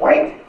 Right?